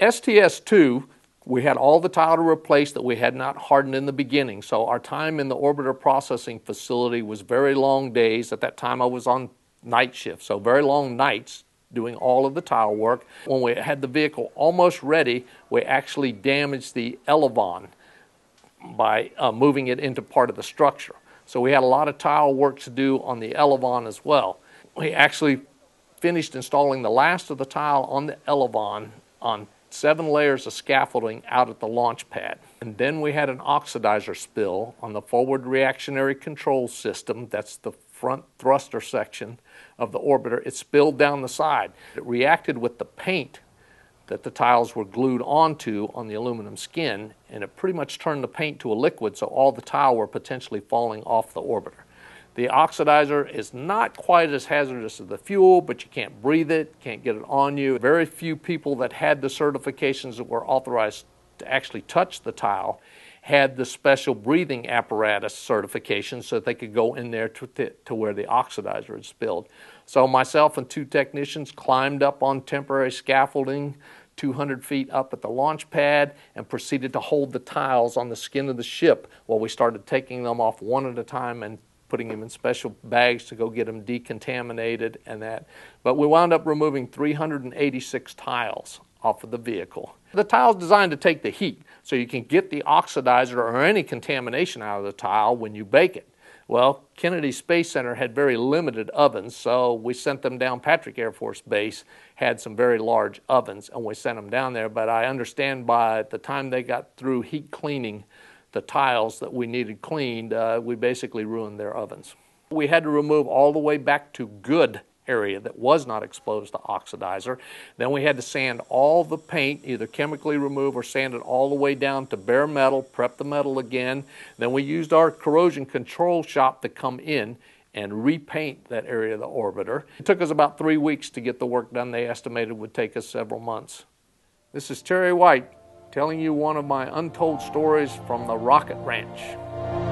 STS-2, we had all the tile to replace that we had not hardened in the beginning. So our time in the orbiter processing facility was very long days. At that time I was on night shift, so very long nights doing all of the tile work. When we had the vehicle almost ready, we actually damaged the elevon by uh, moving it into part of the structure. So we had a lot of tile work to do on the elevon as well. We actually finished installing the last of the tile on the elevon on seven layers of scaffolding out at the launch pad. And then we had an oxidizer spill on the forward reactionary control system. That's the front thruster section of the orbiter. It spilled down the side. It reacted with the paint that the tiles were glued onto on the aluminum skin, and it pretty much turned the paint to a liquid, so all the tile were potentially falling off the orbiter. The oxidizer is not quite as hazardous as the fuel, but you can't breathe it, can't get it on you. Very few people that had the certifications that were authorized to actually touch the tile had the special breathing apparatus certification so that they could go in there to, to where the oxidizer had spilled. So myself and two technicians climbed up on temporary scaffolding 200 feet up at the launch pad and proceeded to hold the tiles on the skin of the ship while we started taking them off one at a time and putting them in special bags to go get them decontaminated and that. But we wound up removing 386 tiles off of the vehicle. The tile's designed to take the heat, so you can get the oxidizer or any contamination out of the tile when you bake it. Well, Kennedy Space Center had very limited ovens, so we sent them down. Patrick Air Force Base had some very large ovens, and we sent them down there. But I understand by the time they got through heat cleaning the tiles that we needed cleaned, uh, we basically ruined their ovens. We had to remove all the way back to good area that was not exposed to oxidizer. Then we had to sand all the paint, either chemically remove or sand it all the way down to bare metal, prep the metal again. Then we used our corrosion control shop to come in and repaint that area of the orbiter. It took us about three weeks to get the work done. They estimated would take us several months. This is Terry White telling you one of my untold stories from the Rocket Ranch.